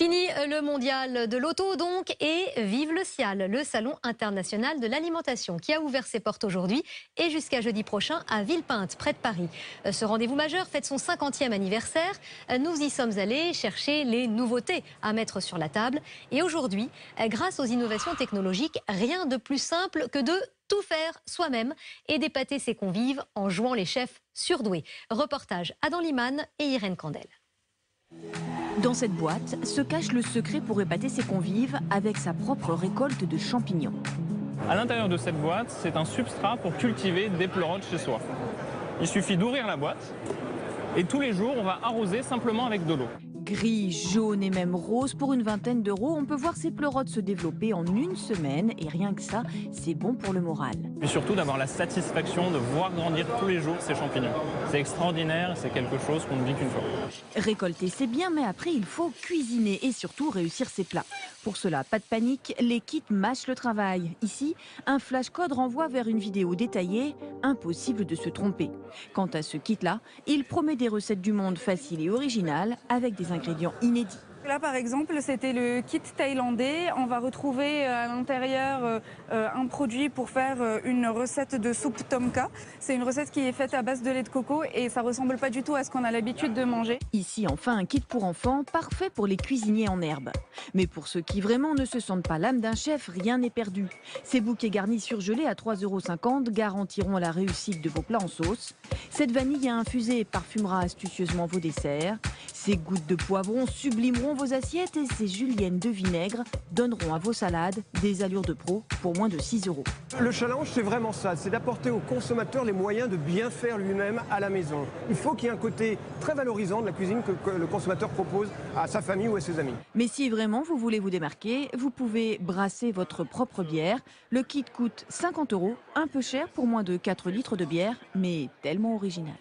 Fini le mondial de l'auto donc et vive le CIAL, le salon international de l'alimentation qui a ouvert ses portes aujourd'hui et jusqu'à jeudi prochain à Villepinte, près de Paris. Ce rendez-vous majeur fête son 50e anniversaire. Nous y sommes allés chercher les nouveautés à mettre sur la table et aujourd'hui, grâce aux innovations technologiques, rien de plus simple que de tout faire soi-même et d'épater ses convives en jouant les chefs surdoués. Reportage Adam Liman et Irène Candel. Dans cette boîte se cache le secret pour épater ses convives avec sa propre récolte de champignons. À l'intérieur de cette boîte, c'est un substrat pour cultiver des pleurotes chez soi. Il suffit d'ouvrir la boîte et tous les jours, on va arroser simplement avec de l'eau. Gris, jaune et même rose, pour une vingtaine d'euros, on peut voir ces pleurotes se développer en une semaine. Et rien que ça, c'est bon pour le moral. Et surtout d'avoir la satisfaction de voir grandir tous les jours ces champignons. C'est extraordinaire, c'est quelque chose qu'on ne vit qu'une fois. Récolter, c'est bien, mais après, il faut cuisiner et surtout réussir ses plats. Pour cela, pas de panique, les kits mâchent le travail. Ici, un flashcode renvoie vers une vidéo détaillée, impossible de se tromper. Quant à ce kit-là, il promet des recettes du monde faciles et originales avec des ingrédients ingrédients inédits. Là, par exemple, c'était le kit thaïlandais. On va retrouver euh, à l'intérieur euh, euh, un produit pour faire une recette de soupe tomka. C'est une recette qui est faite à base de lait de coco et ça ressemble pas du tout à ce qu'on a l'habitude de manger. Ici, enfin, un kit pour enfants, parfait pour les cuisiniers en herbe. Mais pour ceux qui vraiment ne se sentent pas l'âme d'un chef, rien n'est perdu. Ces bouquets garnis surgelés à 3,50 euros garantiront la réussite de vos plats en sauce. Cette vanille infusée parfumera astucieusement vos desserts. Ces gouttes de poivron sublimeront vos assiettes et ces juliennes de vinaigre donneront à vos salades des allures de pro pour moins de 6 euros. Le challenge, c'est vraiment ça, c'est d'apporter au consommateur les moyens de bien faire lui-même à la maison. Il faut qu'il y ait un côté très valorisant de la cuisine que, le consommateur propose à sa famille ou à ses amis. Mais si vraiment vous voulez vous démarquer, vous pouvez brasser votre propre bière. Le kit coûte 50 euros, un peu cher pour moins de 4 litres de bière, mais tellement original.